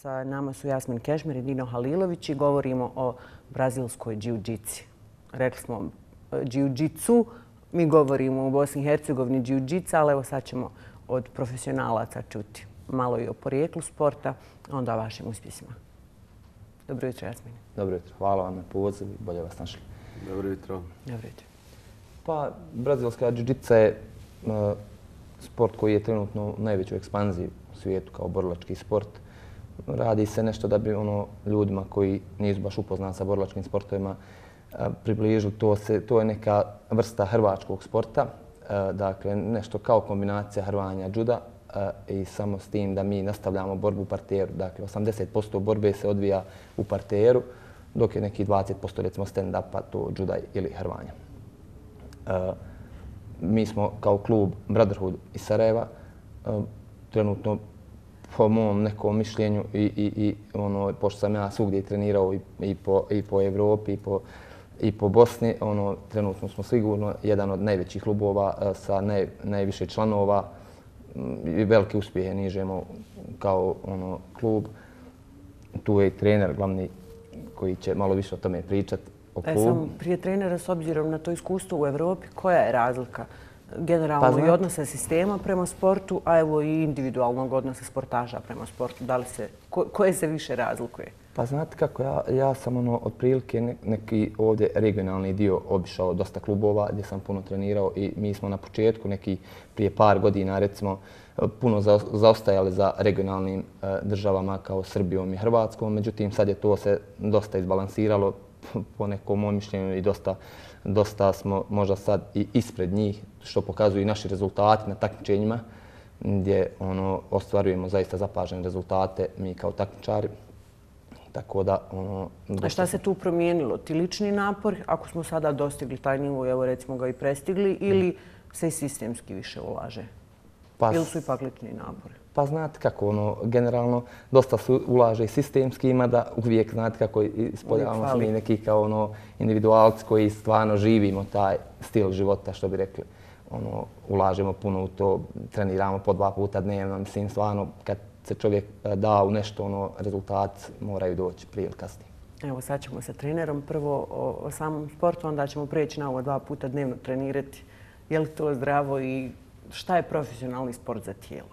Sa nama su Jasmin Kešmer i Dino Halilović i govorimo o brazilskoj džiu-džici. Rekli smo džiu-džicu, mi govorimo u Bosni i Hercegovini džiu-džica, ali evo sad ćemo od profesionalaca čuti malo i o porijeklu sporta, a onda o vašim uspjesima. Dobro jutro, Jasmin. Dobro jutro. Hvala vam na pozivu i bolje vas našli. Dobro jutro. Dobro jutro. Pa, brazilska džiu-džica je sport koji je trenutno u najvećoj ekspanziji u svijetu kao borilački sport. Radi se nešto da bi ono ljudima koji nisu baš upoznani sa borilačkim sportovima e, približili. To, se, to je neka vrsta hrvačkog sporta, e, dakle nešto kao kombinacija hrvanja džuda e, i samo s tim da mi nastavljamo borbu u parteru. Dakle, 80% borbe se odvija u parteru, dok je neki 20% recimo stand-upa, to džuda ili hrvanja mi smo kao klub Brotherhood iz Sarajeva trenutno po mom nekom mišljenju i, i, i ono, pošto sam ja svugdje trenirao i, i, po, i po Evropi i po, i po Bosni, ono, trenutno smo sigurno jedan od najvećih klubova uh, sa naj, najviše članova um, i velike uspjehe nižemo kao ono klub. Tu je i trener glavni koji će malo više o tome pričati o klubu. sam prije trenera s obzirom na to iskustvo u Evropi, koja je razlika generalno pa, i odnosa sistema prema sportu, a evo i individualnog odnosa sportaža prema sportu? Da li se, ko, koje se više razlikuje? Pa znate kako, ja, ja sam ono, otprilike neki ovdje regionalni dio obišao dosta klubova gdje sam puno trenirao i mi smo na početku neki prije par godina recimo puno zaostajali za regionalnim e, državama kao Srbijom i Hrvatskom. Međutim, sad je to se dosta izbalansiralo po nekom mojom mišljenju i dosta, dosta smo možda sad i ispred njih, što pokazuju i naši rezultati na takmičenjima, gdje ono, ostvarujemo zaista zapažene rezultate mi kao takmičari. Tako da, ono, A šta se tu promijenilo? Ti lični napor, ako smo sada dostigli taj nivo, evo recimo ga i prestigli, ili se i sistemski više ulaže? Pa, ili su ipak lični napori? Pa znate kako, ono, generalno, dosta se ulaže i sistemski, ima da uvijek, znate kako, ispoljavamo se mi neki kao ono, individualci koji stvarno živimo taj stil života, što bi rekli. Ono, ulažemo puno u to, treniramo po dva puta dnevno, mislim, stvarno, kad se čovjek e, da u nešto, ono, rezultat moraju doći prije ili kasnije. Evo, sad ćemo sa trenerom prvo o, o samom sportu, onda ćemo preći na ovo dva puta dnevno trenirati. Je li to zdravo i šta je profesionalni sport za tijelo?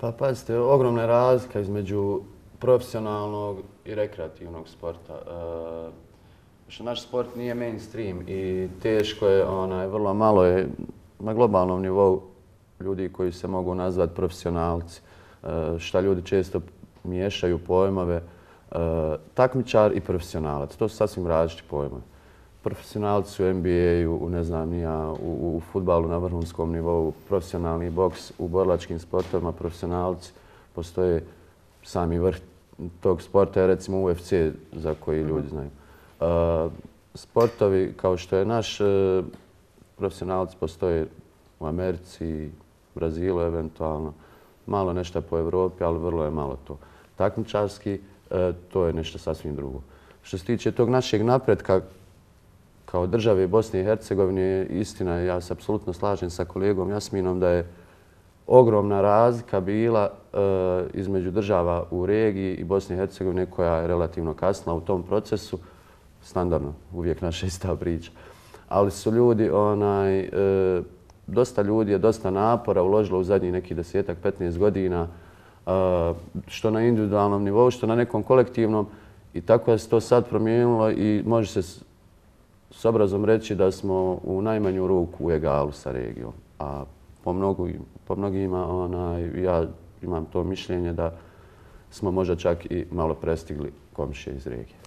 Pa pazite, ogromna razlika između profesionalnog i rekreativnog sporta. E, što naš sport nije mainstream i teško je, onaj, vrlo malo je na globalnom nivou ljudi koji se mogu nazvati profesionalci. E, šta ljudi često miješaju pojmove e, takmičar i profesionalac. To su sasvim različiti pojmovi profesionalci u NBA-u, ne znam, nija, u, u futbalu na vrhunskom nivou, profesionalni boks u borlačkim sportovima, profesionalci, postoje sami vrh tog sporta, je recimo UFC za koji ljudi znaju. E, sportovi kao što je naš, profesionalci postoje u Americi, Brazilu eventualno, malo nešto po Evropi, ali vrlo je malo to. Takmičarski, e, to je nešto sasvim drugo. Što se tiče tog našeg napretka, kao države Bosne i Hercegovine, istina je, ja se apsolutno slažem sa kolegom Jasminom da je ogromna razlika bila e, između država u regiji i Bosne i Hercegovine koja je relativno kasna u tom procesu. Standardno, uvijek naša ista priča. Ali su ljudi, onaj, e, dosta ljudi je dosta napora uložilo u zadnjih nekih desetak, 15 godina, e, što na individualnom nivou, što na nekom kolektivnom. I tako je se to sad promijenilo i može se s obrazom reći da smo u najmanju ruku u egalu sa regijom. A po, mnogu, po mnogima onaj, ja imam to mišljenje da smo možda čak i malo prestigli komšije iz regije.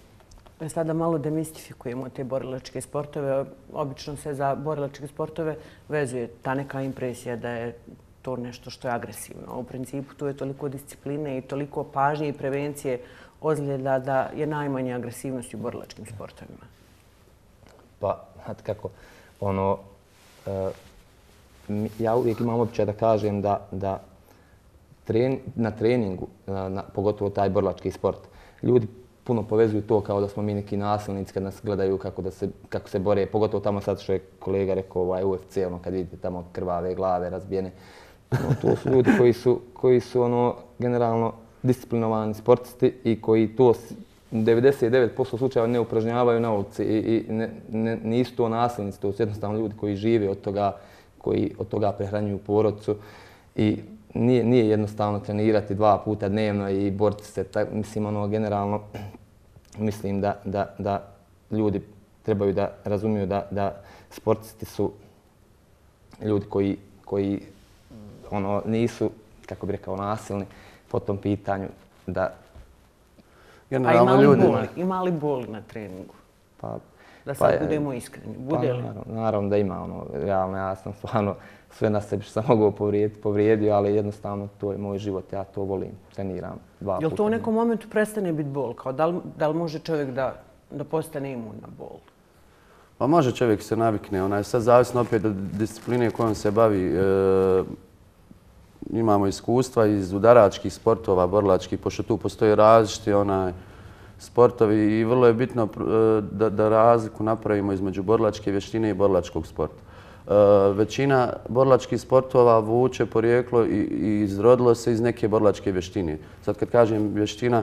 E, sada malo demistifikujemo te borilačke sportove. Obično se za borilačke sportove vezuje ta neka impresija da je to nešto što je agresivno. U principu tu je toliko discipline i toliko pažnje i prevencije ozljeda da je najmanje agresivnosti u borilačkim sportovima. Pa, znate kako, ono, e, ja uvijek imam običaj da kažem da, da tren, na treningu, na, na, pogotovo taj borilački sport, ljudi puno povezuju to kao da smo mi neki nasilnici kad nas gledaju kako, da se, kako se bore, pogotovo tamo sad što je kolega rekao ovaj UFC, ono, kad vidite tamo krvave glave razbijene. No, to su ljudi koji su, koji su ono, generalno disciplinovani sportisti i koji to u 99% slučajeva ne upražnjavaju na ulici i, i ne, ne, nisu to nasilnici, to su jednostavno ljudi koji žive od toga, koji od toga prehranjuju porodcu i nije, nije jednostavno trenirati dva puta dnevno i boriti se, tak, mislim ono generalno, mislim da, da, da ljudi trebaju da razumiju da, da sportisti su ljudi koji, koji ono nisu, kako bih rekao, nasilni po tom pitanju da Generalno, A ima li, boli, ima li boli na treningu? Pa, da sad pa, budemo iskreni. Bude pa, Naravno, naravno da ima. Ono, realno, ja sam stvarno sve na sebi što sam mogao povrijediti, povrijedio, ali jednostavno to je moj život, ja to volim, treniram dva puta. Jel to u nekom momentu prestane biti bol? Kao da, li, da li može čovjek da, da postane imun na bol? Pa može čovjek se navikne. Ona je sad zavisno opet od discipline kojom se bavi. E, imamo iskustva iz udaračkih sportova, borlačkih, pošto tu postoje različiti onaj, sportovi i vrlo je bitno eh, da, da razliku napravimo između borlačke vještine i borlačkog sporta. Eh, većina borlačkih sportova vuče porijeklo i, i izrodilo se iz neke borlačke vještine. Sad kad kažem vještina,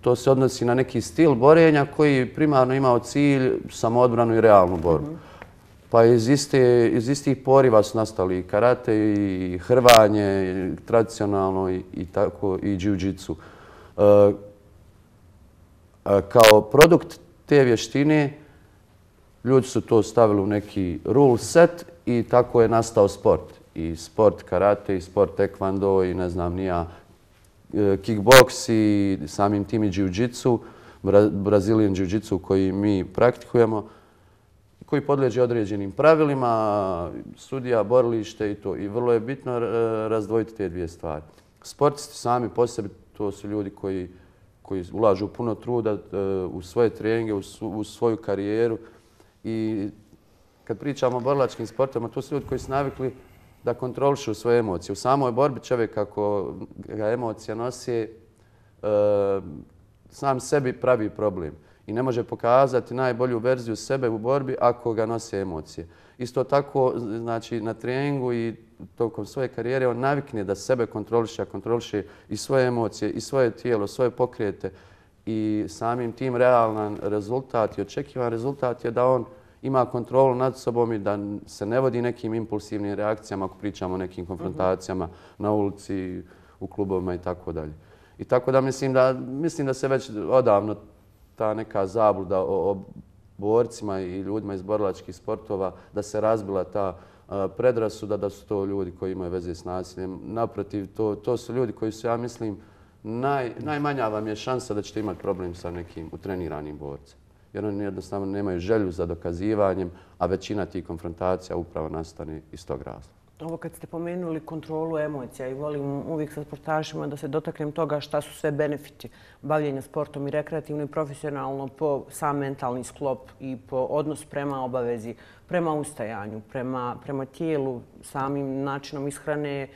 to se odnosi na neki stil borenja koji primarno imao cilj samoodbranu i realnu borbu. Pa iz, iste, iz istih poriva su nastali i karate i hrvanje i tradicionalno i, i tako i jiu-jitsu. E, eh, kao produkt te vještine ljudi su to stavili u neki rule set i tako je nastao sport. I sport karate i sport taekwondo i ne znam nija e, kickboks kickbox i samim tim i jiu-jitsu, brazilian jiu-jitsu koji mi praktikujemo koji podlijeđe određenim pravilima, sudija, borilište i to. I vrlo je bitno e, razdvojiti te dvije stvari. Sportisti sami po sebi, to su ljudi koji, koji ulažu puno truda e, u svoje treninge, u, svoju karijeru. I kad pričamo o borilačkim sportama, to su ljudi koji su navikli da kontrolišu svoje emocije. U samoj borbi čovjek kako ga emocija nosi, e, sam sebi pravi problem i ne može pokazati najbolju verziju sebe u borbi ako ga nose emocije. Isto tako, znači, na treningu i tokom svoje karijere on navikne da sebe kontroliše, kontroliše i svoje emocije, i svoje tijelo, svoje pokrijete i samim tim realan rezultat i očekivan rezultat je da on ima kontrolu nad sobom i da se ne vodi nekim impulsivnim reakcijama ako pričamo o nekim konfrontacijama na ulici, u klubovima i tako dalje. I tako da mislim da, mislim da se već odavno ta neka zabluda o, o borcima i ljudima iz borilačkih sportova, da se razbila ta predrasuda da su to ljudi koji imaju veze s nasiljem. Naprotiv, to, to su ljudi koji su, ja mislim, naj, najmanja vam je šansa da ćete imati problem sa nekim utreniranim borcem. Jer oni jednostavno nemaju želju za dokazivanjem, a većina tih konfrontacija upravo nastane iz tog razloga. Ovo kad ste pomenuli kontrolu emocija i volim uvijek sa sportašima da se dotaknem toga šta su sve benefiti bavljenja sportom i rekreativno i profesionalno po sam mentalni sklop i po odnos prema obavezi, prema ustajanju, prema, prema tijelu, samim načinom ishrane, e,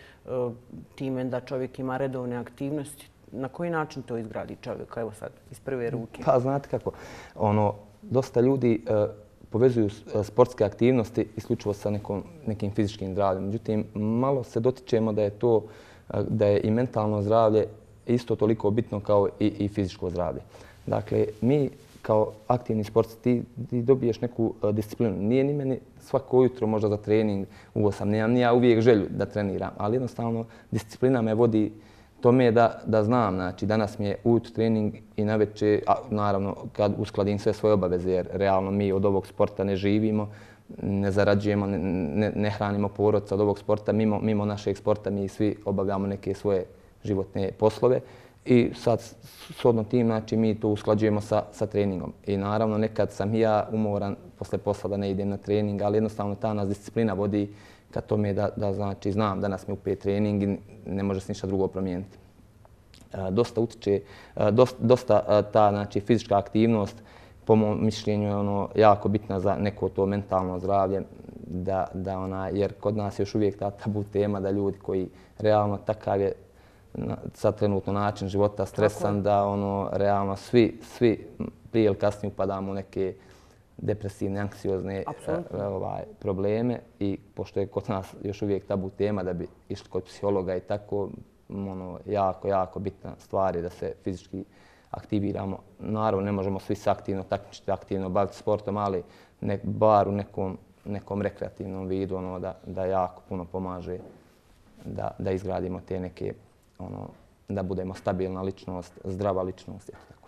time da čovjek ima redovne aktivnosti. Na koji način to izgradi čovjek? Evo sad, iz prve ruke. Pa znate kako, ono, dosta ljudi uh, povezuju eh, sportske aktivnosti isključivo sa nekom, nekim fizičkim zdravljem. Međutim, malo se dotičemo da je to eh, da je i mentalno zdravlje isto toliko bitno kao i, i fizičko zdravlje. Dakle, mi kao aktivni sportski ti, ti dobiješ neku uh, disciplinu. Nije ni meni svako jutro možda za trening u 8, nemam ni ja uvijek želju da treniram, ali jednostavno disciplina me vodi uh, tome je da, da znam, znači danas mi je ujutru trening i na večer, a naravno kad uskladim sve svoje obaveze, jer realno mi od ovog sporta ne živimo, ne zarađujemo, ne, ne, ne hranimo porodca od ovog sporta, mimo, mimo našeg sporta mi svi obavljamo neke svoje životne poslove i sad s tim znači, mi to usklađujemo sa, sa treningom. I naravno nekad sam ja umoran posle posla da ne idem na trening, ali jednostavno ta nas disciplina vodi ka tome da, da znači, znam da nas mi u pet trening i ne može se ništa drugo promijeniti. E, dosta utiče, e, dosta, dosta e, ta znači, fizička aktivnost, po mom mišljenju, je ono, jako bitna za neko to mentalno zdravlje, da, da ona, jer kod nas je još uvijek ta tabu tema da ljudi koji realno takav je sad trenutno način života stresan, da ono, realno svi, svi prije ili kasnije upadamo u neke depresivne, anksiozne e, ovaj, probleme i pošto je kod nas još uvijek tabu tema da bi išli kod psihologa i tako, ono, jako, jako bitna stvar je da se fizički aktiviramo. Naravno, ne možemo svi se aktivno takmičiti, aktivno baviti sportom, ali nek, bar u nekom, nekom rekreativnom vidu ono, da, da jako puno pomaže da, da izgradimo te neke, ono, da budemo stabilna ličnost, zdrava ličnost. Eto tako.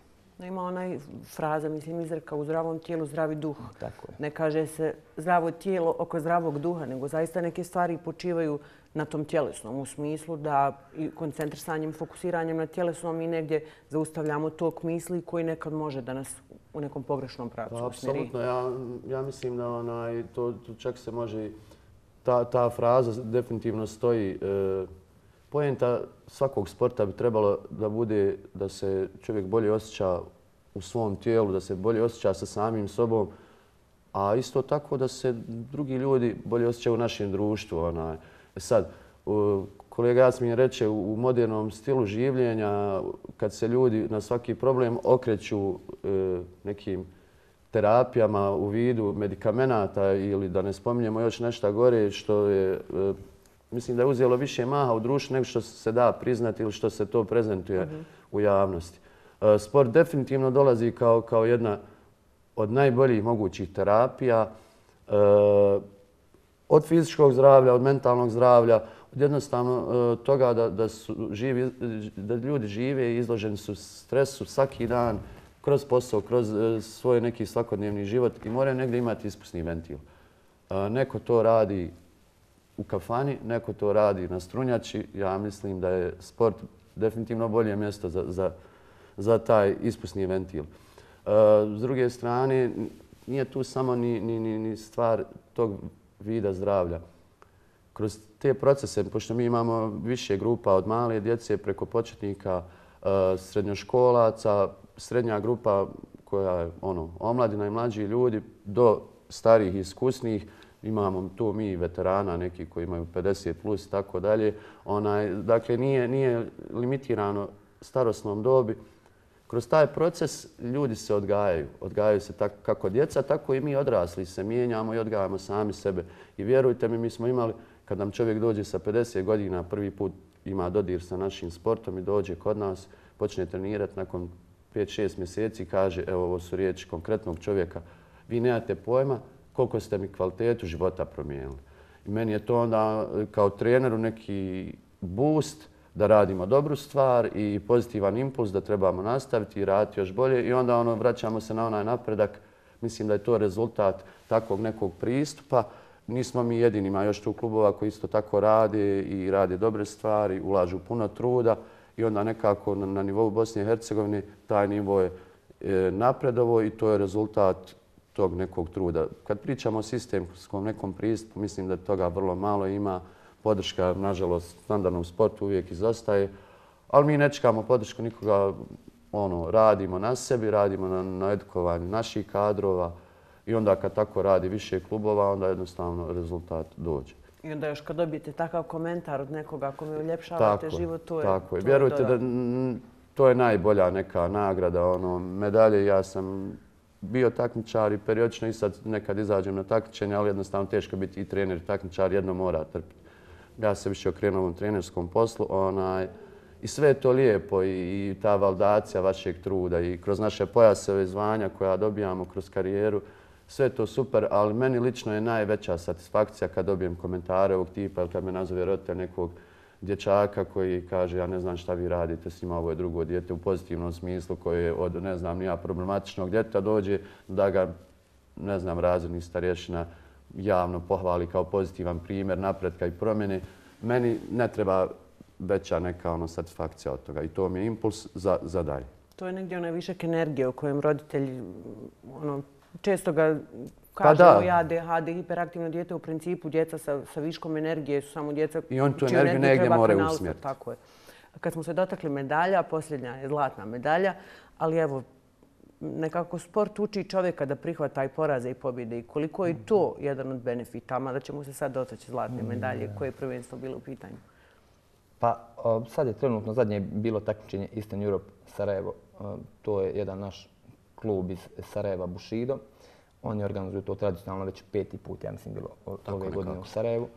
Ima onaj fraza, mislim, izreka u zdravom tijelu zdravi duh. Tako je. Ne kaže se zdravo tijelo oko zdravog duha, nego zaista neke stvari počivaju na tom tjelesnom u smislu da i koncentrisanjem, fokusiranjem na tjelesnom i negdje zaustavljamo tok misli koji nekad može da nas u nekom pogrešnom pravcu Pa, usmjeri. apsolutno, ja, ja mislim da onaj, to, to čak se može, ta, ta fraza definitivno stoji. E, Pojenta svakog sporta bi trebalo da bude da se čovjek bolje osjeća u svom tijelu, da se bolje osjeća sa samim sobom, a isto tako da se drugi ljudi bolje osjećaju u našem društvu. Onaj. E sad, kolega Jasmin reče, u modernom stilu življenja, kad se ljudi na svaki problem okreću e, nekim terapijama u vidu medikamenata ili da ne spominjemo još nešto gore što je, e, mislim da je uzelo više maha u društvu nego što se da priznati ili što se to prezentuje u javnosti. E, sport definitivno dolazi kao, kao jedna od najboljih mogućih terapija e, od fizičkog zdravlja, od mentalnog zdravlja, od jednostavno e, toga da, da, su živi, da ljudi žive i izloženi su stresu svaki dan kroz posao, kroz svoj neki svakodnevni život i moraju negdje imati ispusni ventil. Neko to radi u kafani, neko to radi na strunjači. Ja mislim da je sport definitivno bolje mjesto za, za, za taj ispusni ventil. E, S druge strane, nije tu samo ni, ni, ni, ni stvar tog vida zdravlja. Kroz te procese, pošto mi imamo više grupa od male djece preko početnika, e, srednjoškolaca, srednja grupa koja je ono, omladina i mlađi ljudi do starih i iskusnih, imamo to mi veterana neki koji imaju 50 plus i tako dalje. Onaj, dakle, nije, nije limitirano starosnom dobi. Kroz taj proces ljudi se odgajaju. Odgajaju se tako kako djeca, tako i mi odrasli se mijenjamo i odgajamo sami sebe. I vjerujte mi, mi smo imali, kad nam čovjek dođe sa 50 godina, prvi put ima dodir sa našim sportom i dođe kod nas, počne trenirati nakon 5-6 mjeseci, kaže, evo ovo su riječi konkretnog čovjeka, vi nemate pojma koliko ste mi kvalitetu života promijenili. I meni je to onda eh, kao treneru neki boost da radimo dobru stvar i pozitivan impuls da trebamo nastaviti i raditi još bolje i onda ono vraćamo se na onaj napredak. Mislim da je to rezultat takvog nekog pristupa. Nismo mi jedini, ima još tu klubova koji isto tako rade i rade dobre stvari, ulažu puno truda i onda nekako na, na nivou Bosne i Hercegovine taj nivo je e, napredovo i to je rezultat tog nekog truda. Kad pričamo o sistemskom nekom pristupu, mislim da toga vrlo malo ima. Podrška, nažalost, standardnom sportu uvijek izostaje, ali mi ne čekamo podršku nikoga, ono, radimo na sebi, radimo na, na edukovanju naših kadrova i onda kad tako radi više klubova, onda jednostavno rezultat dođe. I onda još kad dobijete takav komentar od nekoga kome uljepšavate Tako, život, to je tako je. Vjerujte da mm, to je najbolja neka nagrada, ono, medalje. Ja sam bio takmičar i periodično i sad nekad izađem na takmičenje, ali jednostavno teško biti i trener i takmičar, jedno mora trpiti. Ja se više okrenuo ovom trenerskom poslu, onaj, i sve je to lijepo i, i ta validacija vašeg truda i kroz naše pojaseve zvanja koja dobijamo kroz karijeru, sve je to super, ali meni lično je najveća satisfakcija kad dobijem komentare ovog tipa ili kad me nazove roditelj nekog dječaka koji kaže ja ne znam šta vi radite s njima, ovo je drugo dijete u pozitivnom smislu koje je od, ne znam, nija problematičnog djeteta dođe da ga, ne znam, razredni starješina javno pohvali kao pozitivan primjer napretka i promjene. Meni ne treba veća neka ono, satisfakcija od toga i to mi je impuls za, za dalje. To je negdje onaj višak energije o kojem roditelj ono, često ga Pa kažu da. o ja ADHD, hiperaktivno dijete u principu, djeca sa, sa viškom energije su samo djeca I oni tu energiju negdje moraju usmjeriti. Tako je. Kad smo se dotakli medalja, posljednja je zlatna medalja, ali evo, nekako sport uči čovjeka da prihvata taj poraze i pobjede i koliko je to jedan od benefita, mada ćemo se sad dotaći zlatne medalje koje je prvenstvo bilo u pitanju. Pa sad je trenutno zadnje bilo takmičenje Eastern Europe Sarajevo. To je jedan naš klub iz Sarajeva Bushido. Oni organizuju to tradicionalno već peti put, ja mislim, bilo o- ove godine u Sarajevu.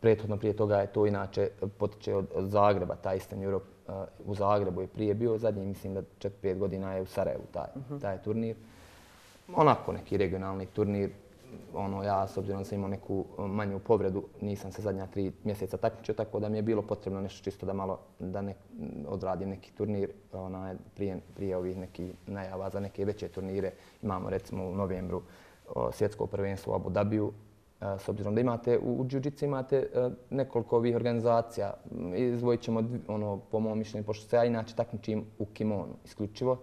Prethodno prije toga je to inače potiče od, od Zagreba, taj Eastern Europe u Zagrebu je prije bio, zadnji mislim da 4-5 godina je u Sarajevu taj, uh taj turnir. Onako neki regionalni turnir, ono, ja s obzirom da sam imao neku e, manju povredu, nisam se zadnja tri mjeseca takmičio, tako da mi je bilo potrebno nešto čisto da malo da ne, odradim neki turnir onaj, prije, prije ovih neki najava za neke veće turnire. Imamo recimo u novembru o, svjetsko prvenstvo u Abu Dhabiju, e, s obzirom da imate u jiu-jitsu imate e, nekoliko ovih organizacija. Izvojit ćemo, ono, po mojom mišljenju, pošto se ja inače takmičim u kimonu isključivo.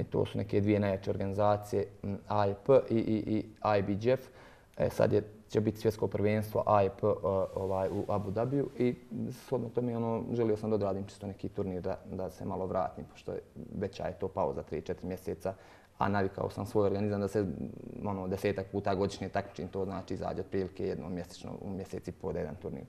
I to su neke dvije najjače organizacije, AIP i, i, i IBJF. E, sad je, će biti svjetsko prvenstvo AIP e, ovaj, u Abu Dhabiju i shodno tome ono, želio sam da odradim čisto neki turnir da, da se malo vratim, pošto je veća je to pauza 3-4 mjeseca a navikao sam svoj organizam da se ono, desetak puta godišnje takmičim, to znači izađe otprilike jednom mjesečno, u mjeseci po jedan turnir.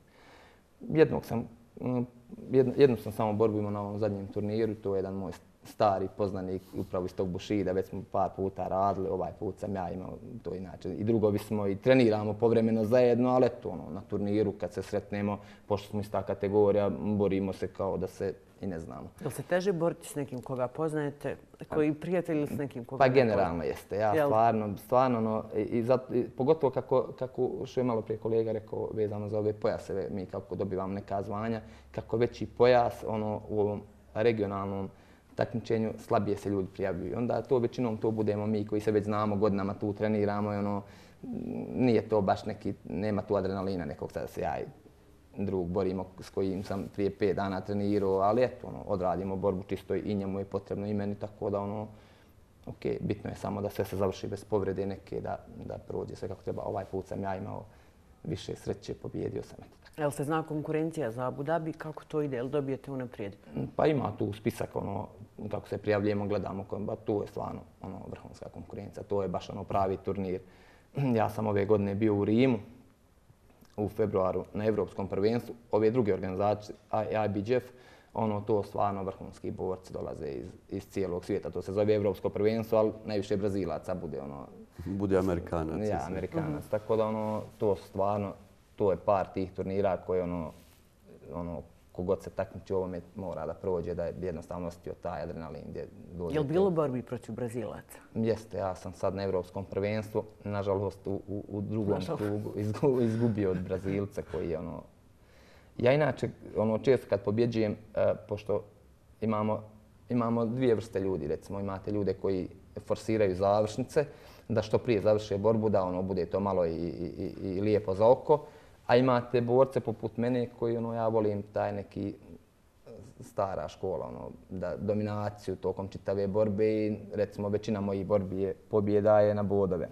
Jednog sam, ono, jednu, jednu sam samo borbu imao na ovom zadnjem turniru, to je jedan moj stari poznanik upravo iz tog Bušida, već smo par puta radili, ovaj put sam ja imao to inače. I drugovi smo i treniramo povremeno zajedno, ali eto, ono, na turniru kad se sretnemo, pošto smo iz ta kategorija, borimo se kao da se i ne znamo. Je se teže boriti s nekim koga poznajete, koji prijatelj ili s nekim koga Pa generalno jeste. Ja Jel? stvarno, stvarno, no, i, zato, i, pogotovo kako, kako što je malo prije kolega rekao vezano za ove pojaseve, mi kako dobivamo neka zvanja, kako veći pojas ono, u ovom regionalnom takmičenju slabije se ljudi prijavljuju. Onda to većinom to budemo mi koji se već znamo, godinama tu treniramo i ono, nije to baš neki, nema tu adrenalina nekog sada se ja i drug borimo s kojim sam prije pet dana trenirao, ali eto, ono, odradimo borbu čisto i njemu je potrebno i meni, tako da ono, ok, bitno je samo da sve se završi bez povrede neke, da, da prođe sve kako treba. Ovaj put sam ja imao više sreće, pobjedio sam. Eto. Jel se zna konkurencija za Abu Dhabi, kako to ide, jel dobijete unaprijed? Pa ima tu spisak, ono, kako se prijavljujemo, gledamo, ba, tu je stvarno ono, vrhunska konkurencija, to je baš ono pravi turnir. Ja sam ove godine bio u Rimu, u februaru na Evropskom prvenstvu. Ove druge organizacije, IBJF, ono to stvarno vrhunski borci dolaze iz, iz cijelog svijeta. To se zove Evropsko prvenstvo, ali najviše Brazilaca bude ono... Bude Amerikanac. Ja, Amerikanac. Tako da ono, to stvarno, to je par tih turnira koje ono, ono, kogod se takmiči ovome mora da prođe, da je jednostavno osjetio taj adrenalin gdje dođe. Je li bilo borbi protiv Brazilaca? Jeste, ja sam sad na Evropskom prvenstvu, nažalost u, u, u drugom krugu izgubio od Brazilca koji je ono... Ja inače, ono, često kad pobjeđujem, uh, pošto imamo, imamo dvije vrste ljudi, recimo imate ljude koji forsiraju završnice, da što prije završe borbu, da ono bude to malo i, i, i, i lijepo za oko. A imate borce poput mene koji ono, ja volim taj neki stara škola, ono, da dominaciju tokom čitave borbe i recimo većina mojih borbi je pobjeda je na bodove.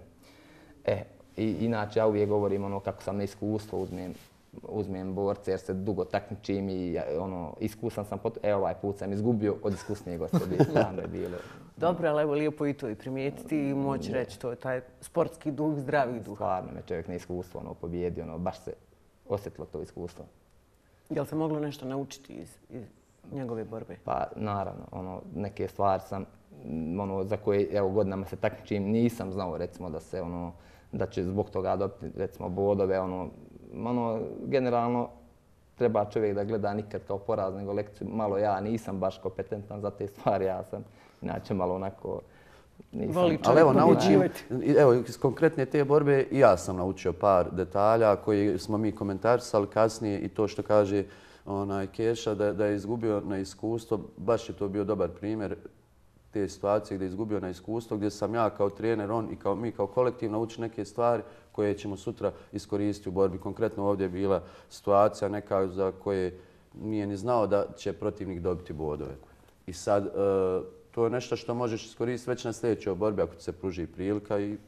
E, i, inače ja uvijek govorim ono kako sam na iskustvo uzmem, uzmem borce jer se dugo takmičim i ono, iskusan sam, pot... e ovaj put sam izgubio od iskusnijeg osobi, znam je bilo. Dobro, ali evo lijepo i to i primijetiti i moći reći to je taj sportski duh, zdravi duh. Stvarno me čovjek na iskustvo ono, pobjedio, ono, baš se osjetilo to iskustvo. Je li se moglo nešto naučiti iz, iz njegove borbe? Pa naravno, ono, neke stvari sam, ono, za koje evo, godinama se takmičim, nisam znao recimo da se ono, da će zbog toga dobiti recimo bodove, ono, ono, generalno treba čovjek da gleda nikad kao poraz nego lekciju. Malo ja nisam baš kompetentan za te stvari, ja sam inače malo onako nisam. Voli Ali evo, naučio, evo, iz konkretne te borbe i ja sam naučio par detalja koji smo mi komentarisali kasnije i to što kaže onaj Keša da, da je izgubio na iskustvo, baš je to bio dobar primjer te situacije gdje je izgubio na iskustvo, gdje sam ja kao trener, on i kao mi kao kolektiv naučili neke stvari koje ćemo sutra iskoristiti u borbi. Konkretno ovdje je bila situacija neka za koje nije ni znao da će protivnik dobiti bodove. I sad, e, to je nešto što možeš iskoristiti već na sljedećoj borbi ako ti se pruži prilika i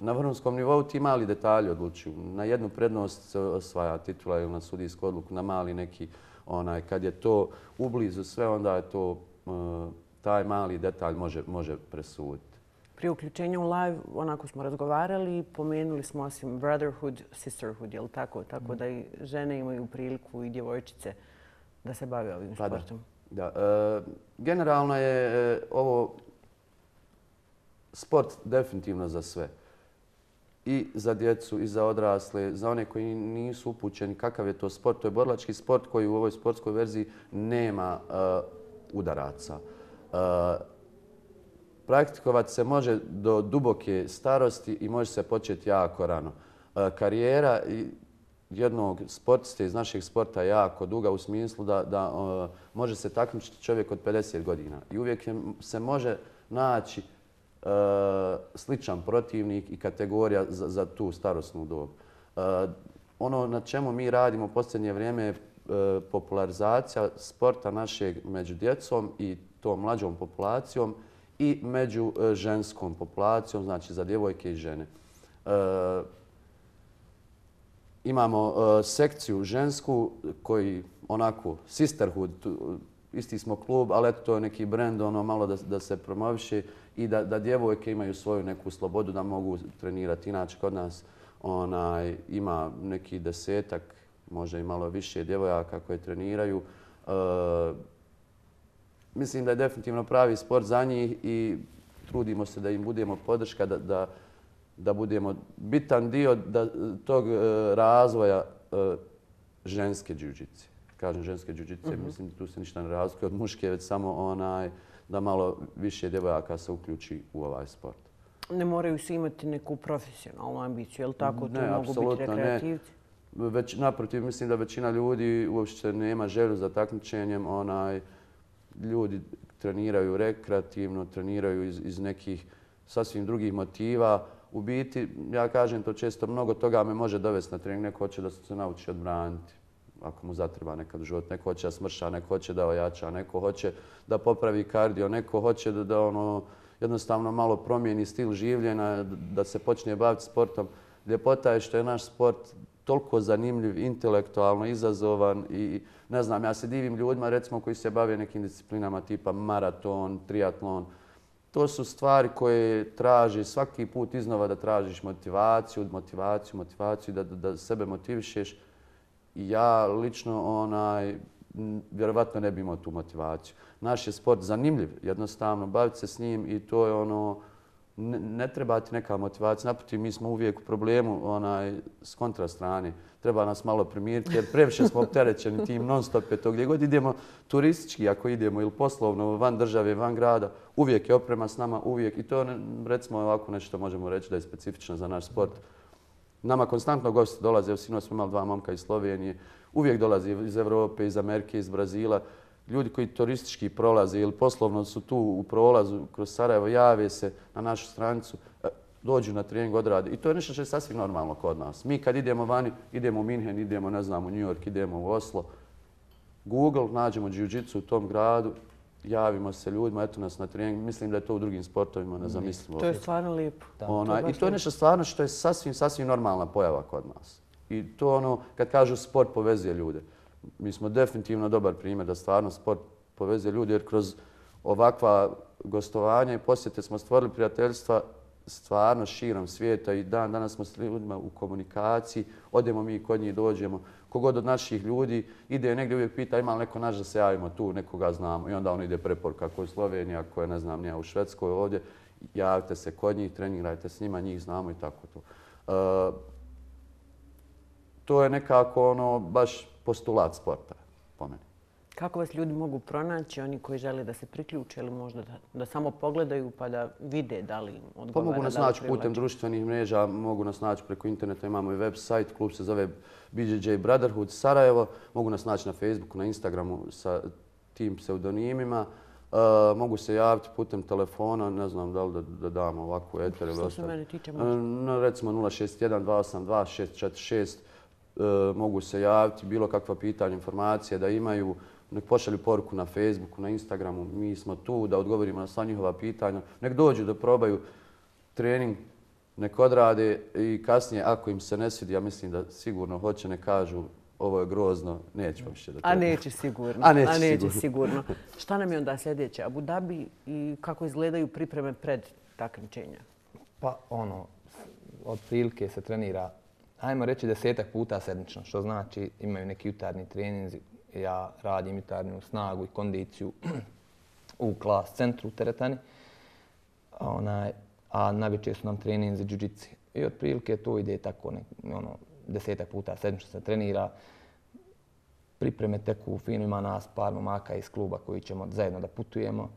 na vrhunskom nivou ti mali detalji odlučuju. Na jednu prednost se osvaja titula ili na sudijsku odluku, na mali neki onaj, kad je to ublizu sve, onda je to e, taj mali detalj može, može presuditi. Pri uključenju u live, onako smo razgovarali, pomenuli smo osim brotherhood, sisterhood, je li tako? Tako da i žene imaju priliku i djevojčice da se bave ovim pa sportom. Da. Da, e, generalno je e, ovo sport definitivno za sve. i za djecu i za odrasle, za one koji nisu upućeni kakav je to sport. To je borlački sport koji u ovoj sportskoj verziji nema uh, udaraca. Eh, praktikovat praktikovati se može do duboke starosti i može se početi jako rano. Eh, karijera jednog sportiste iz našeg sporta je jako duga u smislu da, da eh, može se takmičiti čovjek od 50 godina. I uvijek se može naći sličan protivnik i kategorija za, za tu starostnu dobu. Ono na čemu mi radimo u posljednje vrijeme je popularizacija sporta našeg među djecom i to mlađom populacijom i među e, ženskom populacijom, znači za djevojke i žene. Uh, imamo e, sekciju žensku koji onako sisterhood, isti smo klub, ali eto to je neki brend, ono malo da, da se promoviše i da, da djevojke imaju svoju neku slobodu da mogu trenirati. Inače, kod nas onaj, ima neki desetak, možda i malo više djevojaka koje treniraju. Uh, mislim da je definitivno pravi sport za njih i trudimo se da im budemo podrška, da, da, da budemo bitan dio da, tog uh, razvoja uh, ženske džuđice. Kažem ženske džuđice, uh mhm. mislim tu se ništa ne razlikuje od muške, već samo onaj da malo više djevojaka se uključi u ovaj sport. Ne moraju svi imati neku profesionalnu ambiciju, je li tako? Ne, tu mogu biti rekreativci? Ne. Već, naprotiv, mislim da većina ljudi uopšte nema želju za takmičenjem. Onaj, ljudi treniraju rekreativno, treniraju iz, iz nekih sasvim drugih motiva u biti, ja kažem to često, mnogo toga me može dovesti na trening. Neko hoće da se nauči odbraniti, ako mu zatreba nekad u život. Neko hoće da smrša, neko hoće da ojača, neko hoće da popravi kardio, neko hoće da, da ono, jednostavno malo promijeni stil življenja, da se počne baviti sportom. Ljepota je što je naš sport toliko zanimljiv, intelektualno izazovan i ne znam, ja se divim ljudima recimo koji se bave nekim disciplinama tipa maraton, triatlon, To su stvari koje traži svaki put iznova da tražiš motivaciju, motivaciju, motivaciju, da, da sebe motivišeš. I ja lično onaj, vjerovatno ne bi imao tu motivaciju. Naš je sport zanimljiv, jednostavno, baviti se s njim i to je ono, ne, ne treba ti neka motivacija. Naprotiv, mi smo uvijek u problemu onaj, s kontra strane. Treba nas malo primiriti jer previše smo opterećeni tim non stop je to. Gdje god idemo turistički, ako idemo ili poslovno van države, van grada, uvijek je oprema s nama, uvijek. I to recimo ovako nešto možemo reći da je specifično za naš sport. Nama konstantno gosti dolaze, evo sinoć smo imali dva momka iz Slovenije, uvijek dolazi iz Evrope, iz Amerike, iz Brazila ljudi koji turistički prolaze ili poslovno su tu u prolazu kroz Sarajevo, jave se na našu stranicu, e, dođu na trening, odrade. I to je nešto što je sasvim normalno kod nas. Mi kad idemo vani, idemo u Minhen, idemo, ne znam, u New York, idemo u Oslo, Google, nađemo jiu-jitsu u tom gradu, javimo se ljudima, eto nas na trening. Mislim da je to u drugim sportovima nezamislivo. To je stvarno lijepo. Ona, I to je nešto stvarno što je sasvim, sasvim normalna pojava kod nas. I to ono, kad kažu sport povezuje ljude mi smo definitivno dobar primjer da stvarno sport povezuje ljudi jer kroz ovakva gostovanja i posjete smo stvorili prijateljstva stvarno širom svijeta i dan danas smo s ljudima u komunikaciji, odemo mi kod njih dođemo. Kogod od naših ljudi ide negdje uvijek pita ima li neko naš da se javimo tu, nekoga znamo. I onda on ide preporka ako je Slovenija, ako je ne znam, nije u Švedskoj ovdje, javite se kod njih, trenirajte s njima, njih znamo i tako to. Uh, to je nekako ono baš postulat sporta, po meni. Kako vas ljudi mogu pronaći, oni koji žele da se priključe ili možda da, da samo pogledaju pa da vide da li im odgovara? Pa mogu nas naći putem društvenih mreža, mogu nas naći preko interneta, imamo i web sajt, klub se zove BJJ Brotherhood Sarajevo, mogu nas naći na Facebooku, na Instagramu sa tim pseudonimima. Uh, mogu se javiti putem telefona, ne znam da li da, da damo ovakvu eter ili ostalo. Što se mene tiče možda? Uh, recimo 061 282 646 E, mogu se javiti, bilo kakva pitanja, informacije da imaju, nek pošalju poruku na Facebooku, na Instagramu, mi smo tu da odgovorimo na sva njihova pitanja, nek dođu da probaju trening, nek odrade i kasnije, ako im se ne svidi, ja mislim da sigurno hoće, ne kažu ovo je grozno, nećemo više da treba. A neće sigurno. A neće, A neće sigurno. sigurno. Šta nam je onda sljedeće? Abu Dhabi i kako izgledaju pripreme pred takmičenja? Pa ono, od prilike se trenira ajmo reći desetak puta sedmično, što znači imaju neki jutarnji treninzi. Ja radim jutarnju snagu i kondiciju u klas centru u teretani. A, onaj, a najveće su nam treninzi džuđici. I otprilike to ide tako ne, ono, desetak puta sedmično se trenira. Pripreme teku fino, ima nas par momaka iz kluba koji ćemo zajedno da putujemo.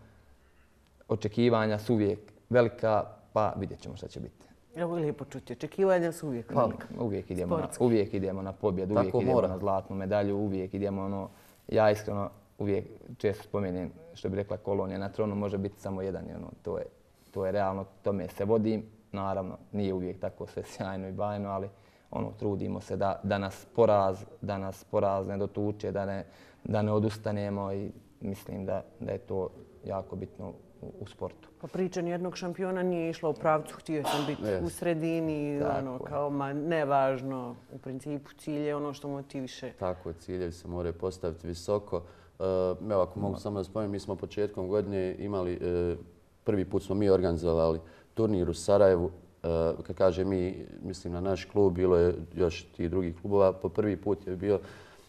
Očekivanja su uvijek velika, pa vidjet ćemo šta će biti. Evo je lijepo čuti. Očekivanja su uvijek velika. Uvijek idemo, na, uvijek idemo na pobjedu, uvijek idemo mora. na zlatnu medalju, uvijek idemo ono... Ja iskreno uvijek često spomenem što bi rekla kolonija na tronu može biti samo jedan. Ono, to, je, to je realno, tome se vodim. Naravno, nije uvijek tako sve sjajno i bajno, ali ono, trudimo se da, da nas poraz, da nas poraz ne dotuče, da ne, da ne odustanemo i mislim da, da je to jako bitno u, sportu. Pa priča jednog šampiona nije išla u pravcu, htio sam biti yes. u sredini, Tako ono, kao ma nevažno, u principu cilj je ono što motiviše. Tako je, ciljevi se moraju postaviti visoko. Uh, evo, ako mogu samo da spomenem, mi smo početkom godine imali, uh, prvi put smo mi organizovali turnir u Sarajevu. Uh, kad kaže mi, mislim na naš klub, bilo je još ti drugih klubova. Po prvi put je bio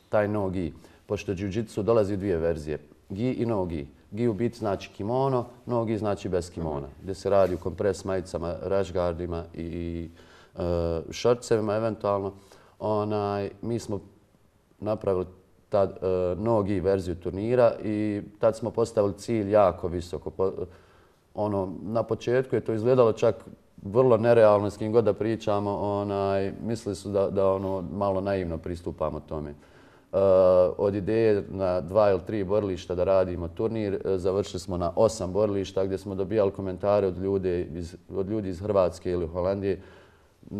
taj no gi. Pošto jiu-jitsu dolazi u dvije verzije. Gi i no gi. Gi u biti znači kimono, nogi znači bez kimona. Gdje se radi u kompres majicama, rašgardima i uh, eventualno. Onaj, mi smo napravili tad e, nogi verziju turnira i tad smo postavili cilj jako visoko. Po, ono, na početku je to izgledalo čak vrlo nerealno s kim god da pričamo. Onaj, mislili su da, da ono, malo naivno pristupamo tome. Eh, od ideje na dva ili tri borilišta da radimo turnir, eh, završili smo na osam borilišta gdje smo dobijali komentare od, ljude iz, od ljudi iz Hrvatske ili Holandije.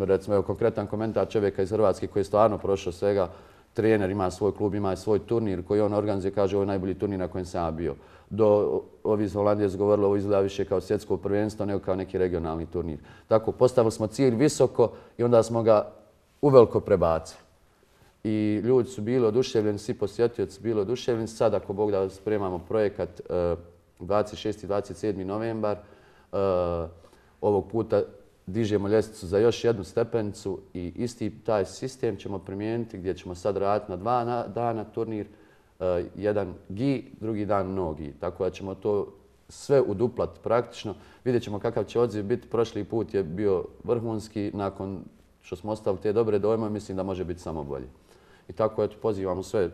Recimo, evo, konkretan komentar čovjeka iz Hrvatske koji je stvarno prošao svega trener ima svoj klub, ima svoj turnir koji on organizuje, kaže ovo je najbolji turnir na kojem sam bio. Do ovi iz Holandije su govorili ovo izgleda više kao svjetsko prvenstvo, nego kao neki regionalni turnir. Tako, postavili smo cilj visoko i onda smo ga uveliko prebacili. I ljudi su bili oduševljeni, svi posjetioci su bili oduševljeni. Sad, ako Bog da spremamo projekat 26. i 27. novembar, e, ovog puta dižemo ljestvicu za još jednu stepenicu i isti taj sistem ćemo primijeniti gdje ćemo sad raditi na dva dana turnir, e, jedan gi, drugi dan nogi. Tako da ćemo to sve uduplat praktično. Vidjet ćemo kakav će odziv biti. Prošli put je bio vrhunski. Nakon što smo ostali te dobre dojme, mislim da može biti samo bolje. I tako eto, pozivamo sve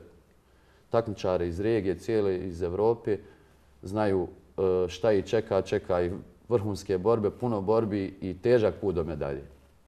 takmičare iz regije, cijele iz Evrope. Znaju e, šta ih čeka, čeka i vrhunske borbe, puno borbi i težak put do medalje.